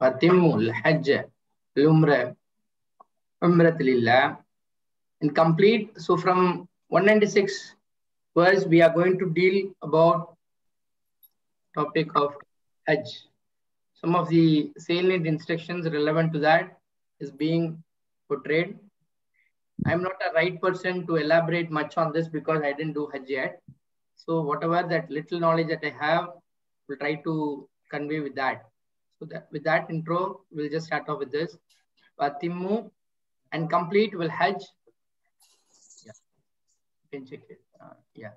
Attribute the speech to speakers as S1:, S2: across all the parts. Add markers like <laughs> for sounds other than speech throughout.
S1: Watimul Hajj Lumra Umratilillah. In complete, so from 196 verse, we are going to deal about topic of Hajj. Some of the salient instructions relevant to that is being portrayed. I'm not a right person to elaborate much on this because I didn't do Hajj yet. So whatever that little knowledge that I have, we'll try to convey with that. So that with that intro, we'll just start off with this. Fatimu and complete will Hajj. Yeah, you can check it. Uh, yeah.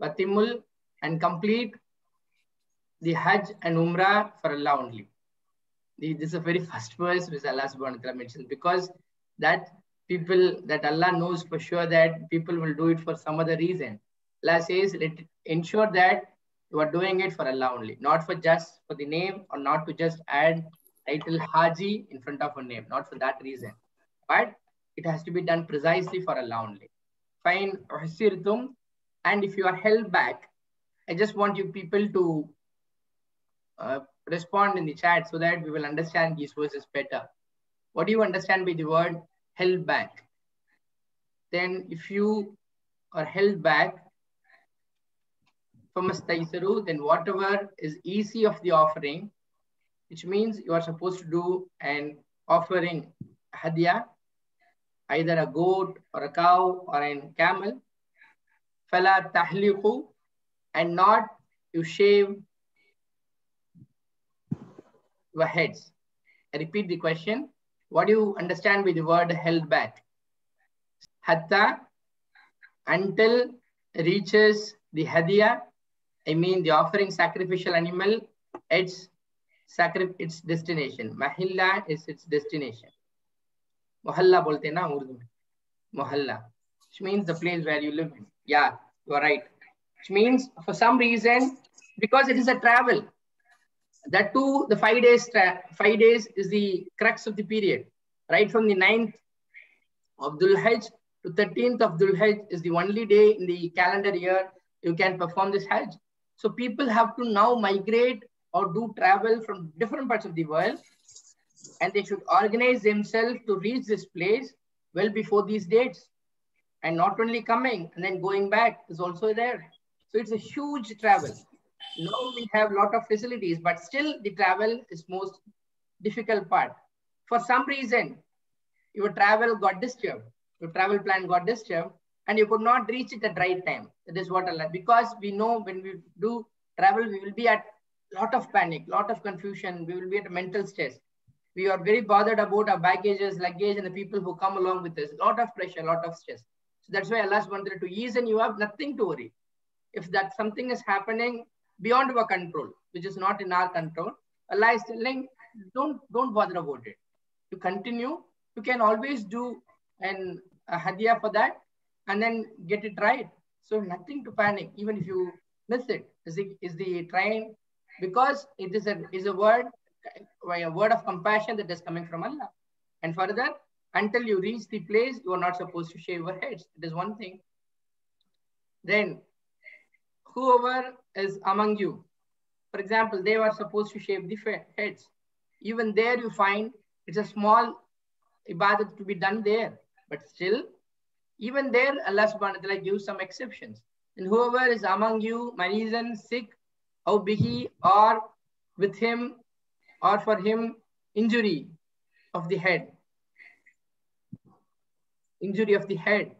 S1: Fatimul and complete the Hajj and Umrah for Allah only. The, this is the very <laughs> first verse which Allah subhanahu wa ta'ala because that people that Allah knows for sure that people will do it for some other reason. Allah says, let ensure that you are doing it for Allah only, not for just for the name or not to just add title Haji in front of a name, not for that reason. But it has to be done precisely for Allah only. Fine, and if you are held back, I just want you people to uh, respond in the chat so that we will understand these verses better. What do you understand by the word held back? Then if you are held back, then whatever is easy of the offering, which means you are supposed to do an offering hadiyah, either a goat or a cow or a camel, fala tahliqu, and not you shave your heads. I repeat the question. What do you understand with the word held back? Hatta, until reaches the hadiyah, I mean the offering sacrificial animal, its sacri its destination. Mahilla is its destination. Mohalla bolte na Urdu. Mohalla, which means the place where you live in. Yeah, you are right. Which means for some reason, because it is a travel, that too, the five days, five days is the crux of the period. Right from the 9th of Dhul Hajj to 13th of Dhul Hajj is the only day in the calendar year you can perform this Hajj. So people have to now migrate or do travel from different parts of the world and they should organize themselves to reach this place well before these dates. And not only coming and then going back is also there. So it's a huge travel. Now we have a lot of facilities, but still the travel is most difficult part. For some reason, your travel got disturbed, your travel plan got disturbed, and you could not reach it at the right time. That is what Allah, because we know when we do travel, we will be at lot of panic, lot of confusion, we will be at mental stress. We are very bothered about our baggages, luggage, and the people who come along with us. Lot of pressure, lot of stress. So that's why Allah wanted to ease and you have nothing to worry. If that something is happening beyond our control, which is not in our control, Allah is telling, don't, don't bother about it. You continue, you can always do an, a for that and then get it right. So nothing to panic, even if you miss it. Is the, is the train, because it is a, is a word, a word of compassion that is coming from Allah. And further, until you reach the place, you are not supposed to shave your heads. It is one thing. Then, whoever is among you, for example, they were supposed to shave the heads. Even there you find it's a small ibadat to be done there. But still, even there, Allah subhanahu wa ta'ala gives some exceptions. And whoever is among you, marizan, sick, or bihi, or with him, or for him, injury of the head. Injury of the head.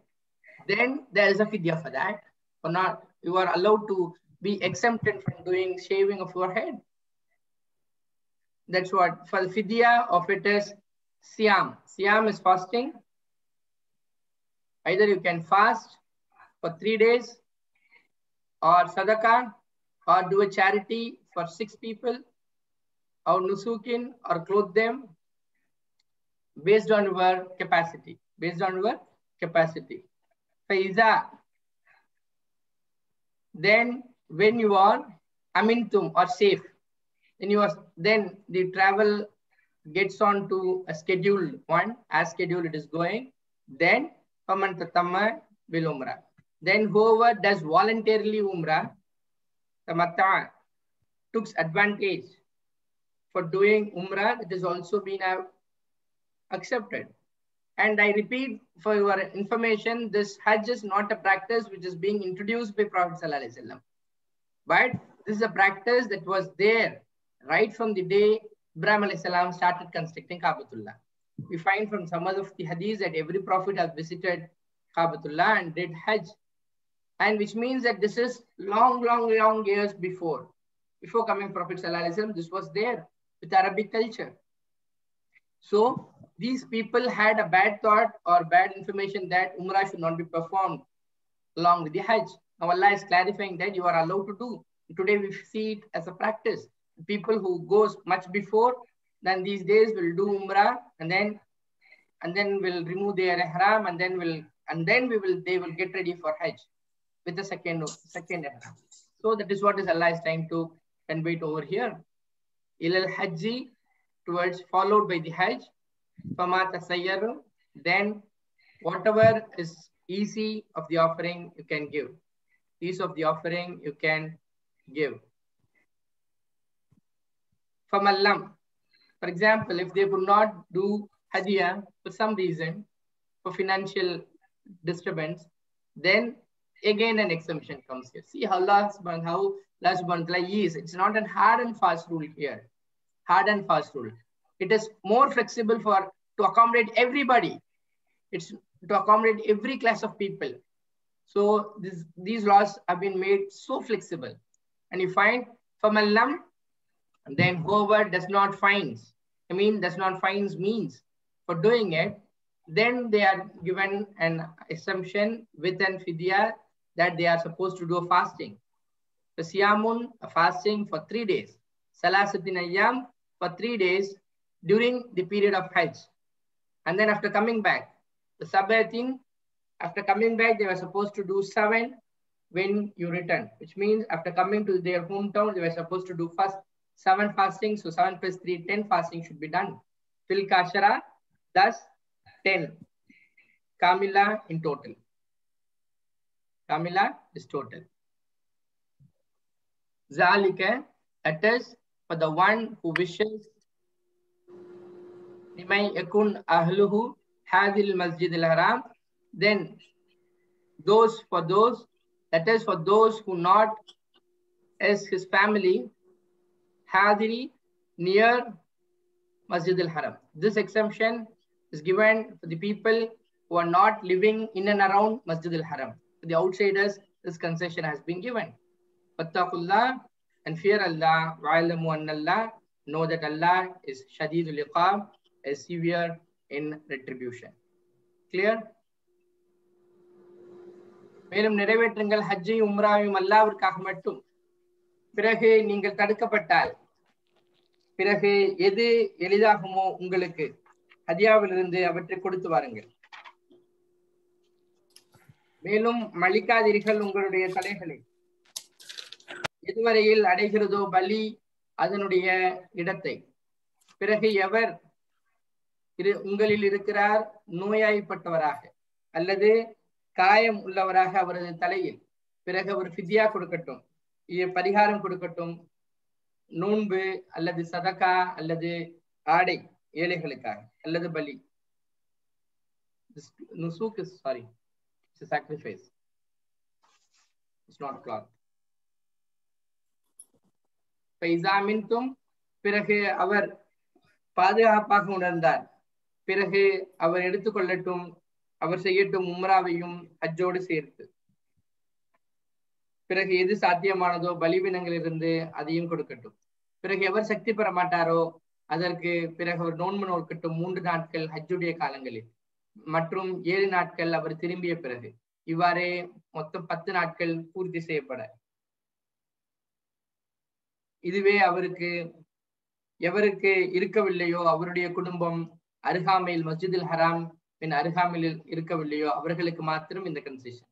S1: Then there is a fidya for that. For not, you are allowed to be exempted from doing shaving of your head. That's what, for the fidya of it is Siam. Siam is fasting. Either you can fast for three days or sadaqah or do a charity for six people or nusukin or clothe them based on your capacity, based on your capacity. Faiza, then when you are amintum or safe, then you are then the travel gets on to a scheduled one, as scheduled it is going, then faman umrah. Then whoever does voluntarily umrah, Tamatta took advantage for doing Umrah, that has also been uh, accepted. And I repeat for your information, this Hajj is not a practice which is being introduced by Prophet. But this is a practice that was there right from the day Ibrahim started constructing Kabatullah. We find from some of the hadiths that every prophet has visited Kabatullah and did Hajj. And which means that this is long, long, long years before. Before coming Prophet ﷺ, this was there with Arabic culture. So these people had a bad thought or bad information that Umrah should not be performed along with the Hajj. Now Allah is clarifying that you are allowed to do. Today we see it as a practice. People who goes much before, then these days we'll do Umrah and then and then will remove their ihram and then will and then we will they will get ready for Hajj with the second second ihram. So that is what is Allah is trying to convey it over here. Ilal Hajji towards followed by the Hajj. Then whatever is easy of the offering you can give. Ease of the offering you can give. Famallam. For example, if they would not do Hadiya for some reason, for financial disturbance, then again an exemption comes here. See how Allah subhanahu how Allah subhanahu is. It's not a hard and fast rule here. Hard and fast rule. It is more flexible for to accommodate everybody. It's to accommodate every class of people. So this, these laws have been made so flexible. And you find from Then whoever does not finds, I mean does not finds means for doing it, then they are given an assumption with an fidya that they are supposed to do fasting. Siyamun, fasting for three days. Salasatin ayyam for three days during the period of Hajj. And then after coming back, the Sabatin, after coming back, they were supposed to do seven when you return, which means after coming to their hometown, they were supposed to do first seven fasting. So seven plus three, 10 fasting should be done. Till Kashara, thus 10. Kamila in total. Kamila is total. Zalika, that is for the one who wishes لمن يكون أهله هذه المسجد الحرام then those for those that is for those who not as his family hadiri near Masjid al-Haram. This exemption is given for the people who are not living in and around Masjid al-Haram. For the outsiders, this concession has been given. Fattaqullah and fear Allah, wa'alamu anna Allah, know that Allah is shadidul iqab, is severe in retribution. Clear? மேலும் நிறைவேற்றுங்கள் ஹஜ்ஜையும் உம்ராவையும் அல்லாவிற்காக மட்டும் பிறகு நீங்கள் தடுக்கப்பட்டால். பிறகு எது எளிதாகுமோ உங்களுக்கு. ஹதியாவிலிருந்து அவற்றை கொடுத்து வாருங்கள். மேலும் மலிக்காதீர்கள் உங்களுடைய தலைகளை. எதுவரையில் அடைகிறதோ பலி அதனுடைய இடத்தை. பிறகு எவர் இரு உங்களில் இருக்கிறார் நோயாய்ப்பட்டவராக அல்லது காயம் உள்ளவராக அவரது தலையில். பிறகு அவர் ஃபித்யா கொடுக்கட்டும். பரிகாரம் கொடுக்கட்டும். நோன்பு அல்லது சதக்கா அல்லது ஆடை ஏழைகளுக்காக அல்லது பலி. நுசூக் is sorry it's sacrifice it's not cloth பைசாமின்தும் பிறகு அவர் பாதுகாப்பாக உணர்ந்தார். பிறகு அவர் எடுத்துக்கொள்ளட்டும் அவர் செய்யட்டும் உம்ராவையும் அஜோடு சேர்த்து. பிறகு எது சாத்தியமானதோ பலிவினங்களிலிருந்து அதையும் கொடுக்கட்டும். பிறகு எவர் சக்தி பெற மாட்டாரோ அதற்கு பிறகு அவர் நோன்பு நோக்கட்டும் மூன்று நாட்கள் ஹஜ்ஜுடைய காலங்களில். மற்றும் ஏழு நாட்கள் அவர் திரும்பிய பிறகு. இவ்வாறே மொத்தம் பத்து நாட்கள் பூர்த்தி செய்யப்பட. இதுவே அவருக்கு எவருக்கு இருக்கவில்லையோ அவருடைய குடும்பம் அருகாமையில் மஸ்ஜிதில் ஹராம் பின் அருகாமையில் இருக்கவில்லையோ அவர்களுக்கு மாத்திரம் இந்த கன்செஷன்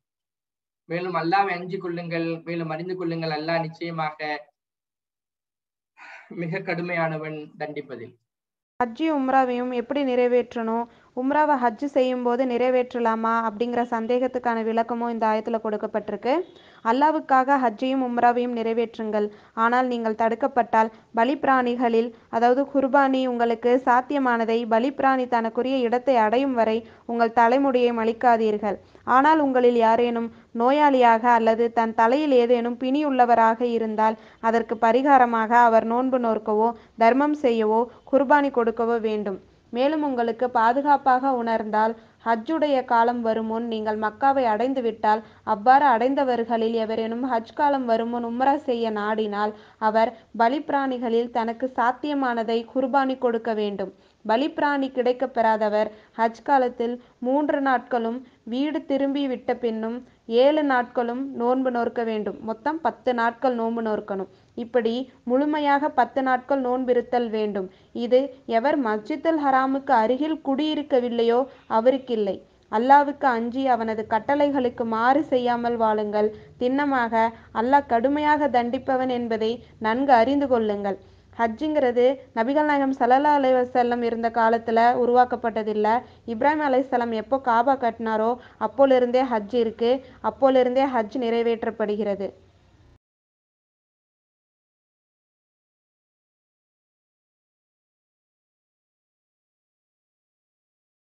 S1: மேலும் அல்லாவை அஞ்சு கொள்ளுங்கள் மேலும் அறிந்து கொள்ளுங்கள். அல்லாஹ் நிச்சயமாக மிக கடுமையானவன் தண்டிப்பதில்.
S2: ஹஜ்ஜி உம்ராவையும் எப்படி நிறைவேற்றணும்? உம்ராவை ஹஜ் செய்யும்போது நிறைவேற்றலாமா அப்படிங்கிற சந்தேகத்துக்கான விளக்கமும் இந்த ஆயத்தில் கொடுக்கப்பட்டிருக்கு. அல்லாவுக்காக ஹஜ்ஜையும் உம்ராவையும் நிறைவேற்றுங்கள். ஆனால் நீங்கள் தடுக்கப்பட்டால் பலிப்பிராணிகளில் அதாவது குர்பானி உங்களுக்கு சாத்தியமானதை பலிப்பிராணி தனக்குரிய இடத்தை அடையும் வரை உங்கள் தலைமுடியை மலிக்காதீர்கள். ஆனால் உங்களில் யாரேனும் நோயாளியாக அல்லது தன் தலையில் ஏதேனும் பிணி உள்ளவராக இருந்தால் அதற்கு பரிகாரமாக அவர் நோன்பு நோற்கவோ தர்மம் செய்யவோ குர்பானி கொடுக்கவோ வேண்டும். மேலும் உங்களுக்கு பாதுகாப்பாக உணர்ந்தால் ஹஜ்ஜுடைய காலம் வருமுன் நீங்கள் மக்காவை அடைந்துவிட்டால் அவ்வாறு அடைந்தவர்களில் எவரேனும் ஹஜ் காலம் வருமுன் உம்ரா செய்ய நாடினால் அவர் பலிப்பிராணிகளில் தனக்கு சாத்தியமானதை குர்பானி கொடுக்க வேண்டும். பலிப்பிராணி கிடைக்கப் பெறாதவர் ஹஜ் காலத்தில் மூன்று நாட்களும் வீடு திரும்பி விட்ட பின்னும் ஏழு நாட்களும் நோன்பு நோற்க வேண்டும். மொத்தம் பத்து நாட்கள் நோன்பு நோற்கணும். இப்படி முழுமையாக பத்து நாட்கள் நோன்பிருத்தல் வேண்டும். இது எவர் மஸ்ஜித்துல் ஹராமுக்கு அருகில் குடியிருக்கவில்லையோ அவருக்கில்லை. அல்லாவுக்கு அஞ்சி அவனது கட்டளைகளுக்கு மாறு செய்யாமல் வாழுங்கள். திண்ணமாக அல்லாஹ் கடுமையாக தண்டிப்பவன் என்பதை நன்கு அறிந்து கொள்ளுங்கள். ஹஜ்ஜுங்கிறது நபிகள் நாயகம் சல்லா அலைவசல்லம் இருந்த காலத்தில் உருவாக்கப்பட்டதில்லை. இப்ராஹிம் அலைசல்லம் எப்போ காபா கட்டினாரோ அப்போலிருந்தே ஹஜ் இருக்குது அப்போலிருந்தே ஹஜ் நிறைவேற்றப்படுகிறது.